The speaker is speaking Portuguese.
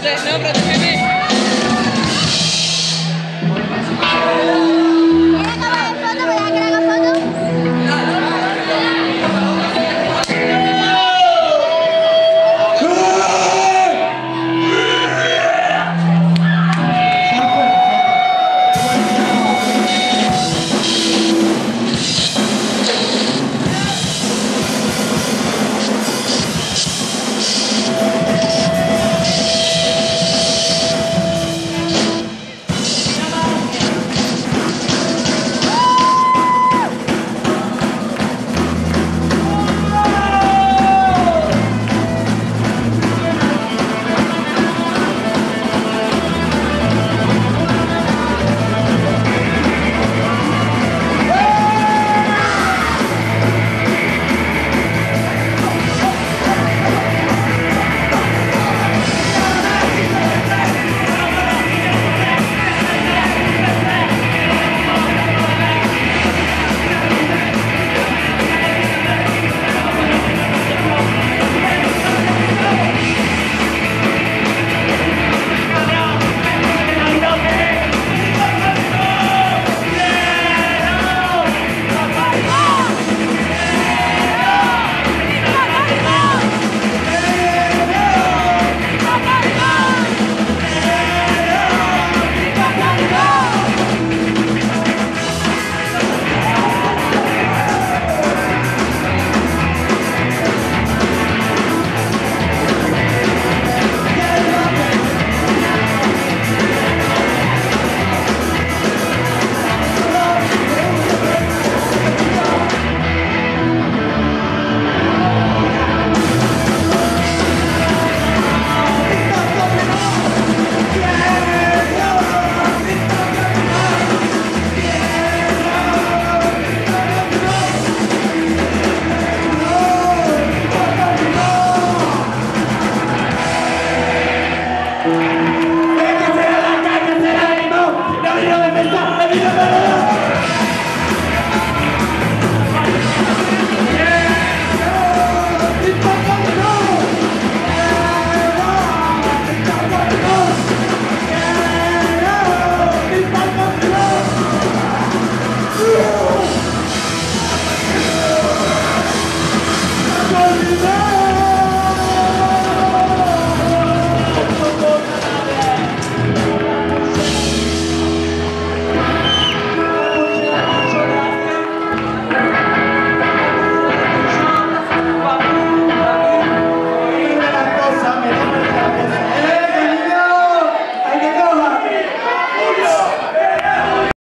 Não, para defender. Música